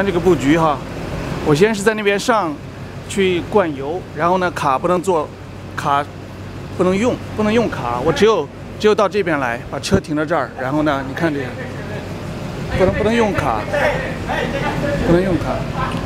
看这个布局哈我先是在那边上去灌油然后呢卡不能做卡不能用不能用卡我只有只有到这边来把车停到这儿然后呢你看这个不能不能用卡不能用卡。